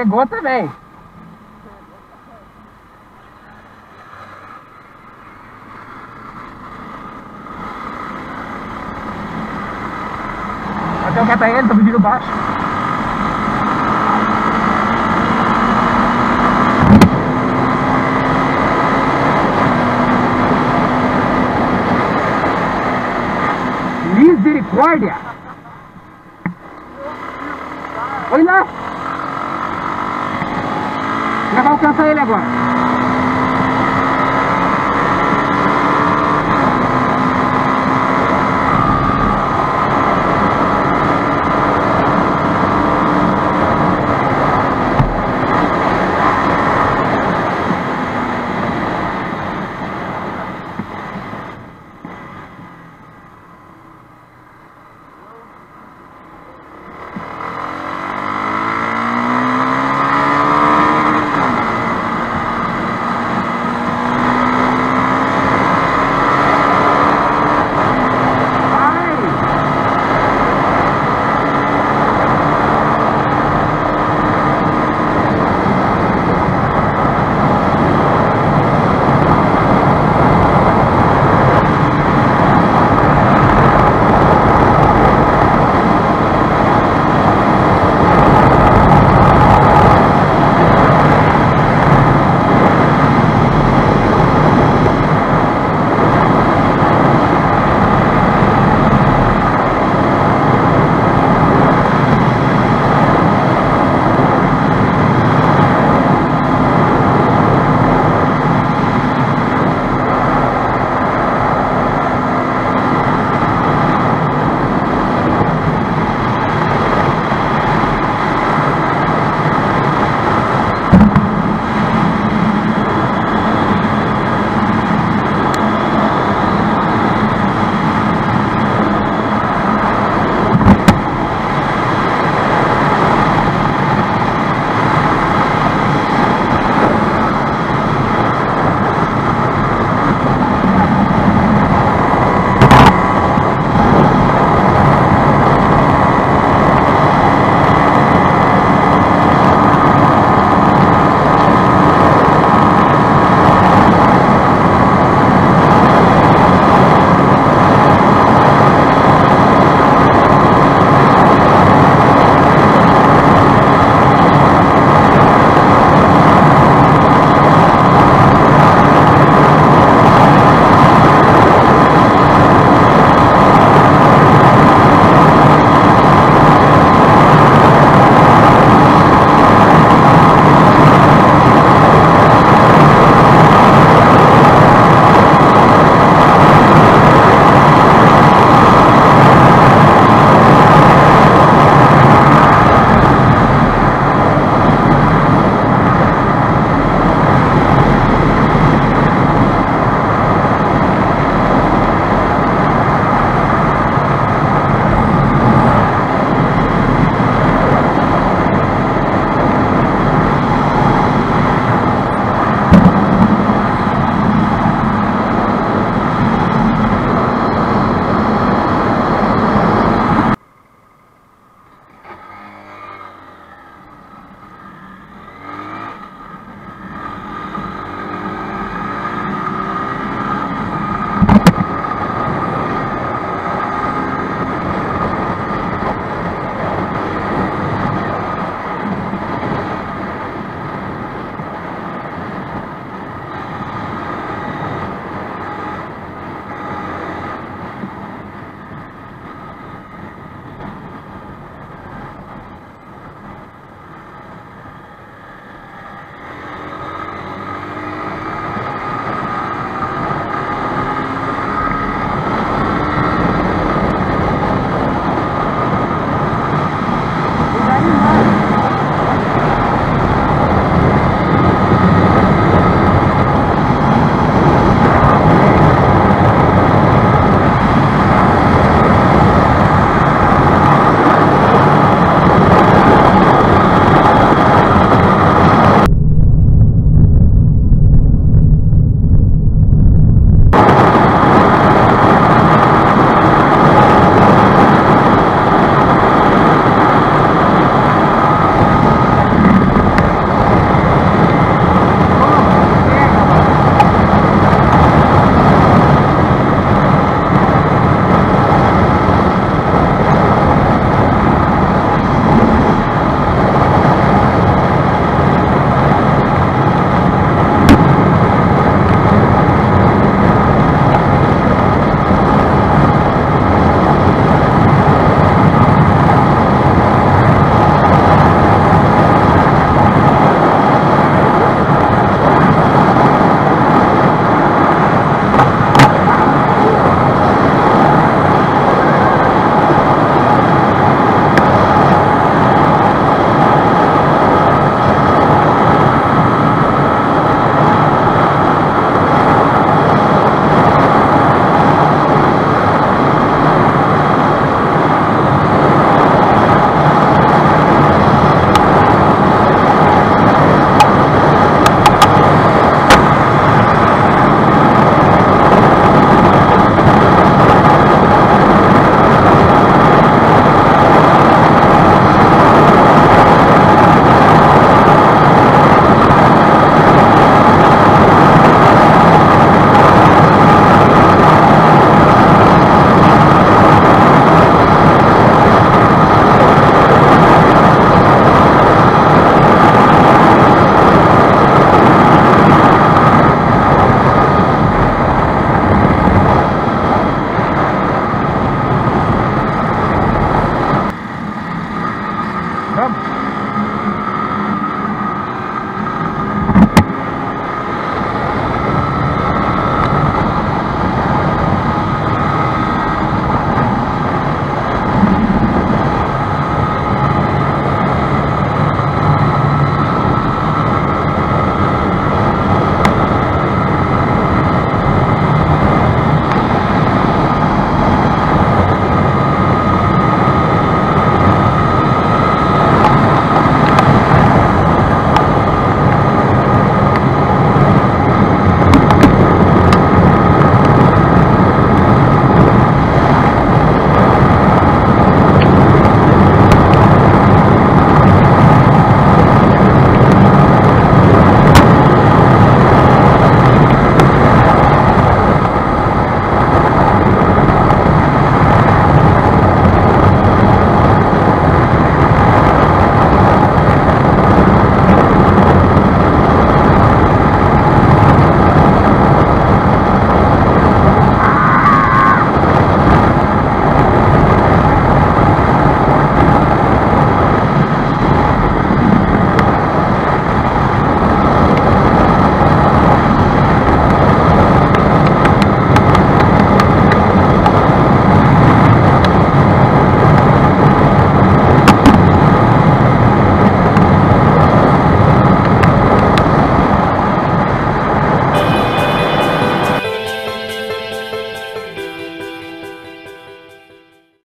Pegou também. Até o que tá pedindo baixo. Misericórdia! Olha lá! Já vai alcançar ele agora.